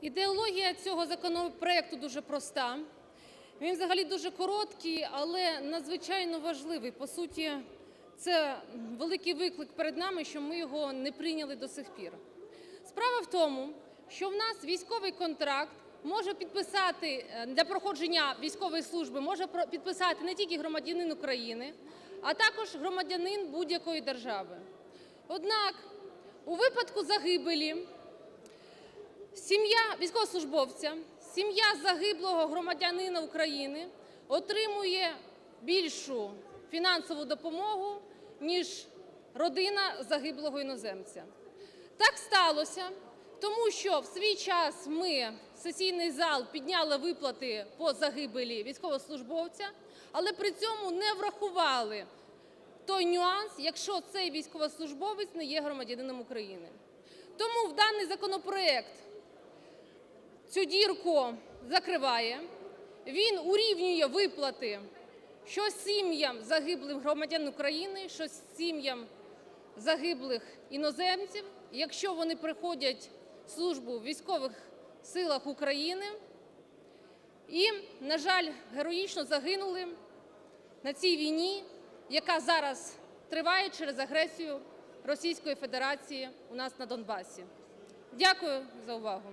Ідеологія цього законопроекту дуже проста. Він взагалі дуже короткий, але надзвичайно важливий. По суті, це великий виклик перед нами, що ми його не прийняли до сих пір. Справа в тому, що в нас військовий контракт може підписати для проходження військової служби може підписати не тільки громадянин України, а також громадянин будь-якої держави. Однак у випадку загибелі сім'я військовослужбовця, сім'я загиблого громадянина України отримує більшу фінансову допомогу, ніж родина загиблого іноземця. Так сталося, тому що в свій час ми, сесійний зал, підняли виплати по загибелі військовослужбовця, але при цьому не врахували той нюанс, якщо цей військовослужбовець не є громадянином України. Тому в даний законопроект цю дірку закриває, він урівнює виплати що сім'ям загиблих громадян України, що сім'ям загиблих іноземців, якщо вони проходять службу в військових силах України і, на жаль, героїчно загинули на цій війні, яка зараз триває через агресію Російської Федерації у нас на Донбасі. Дякую за увагу.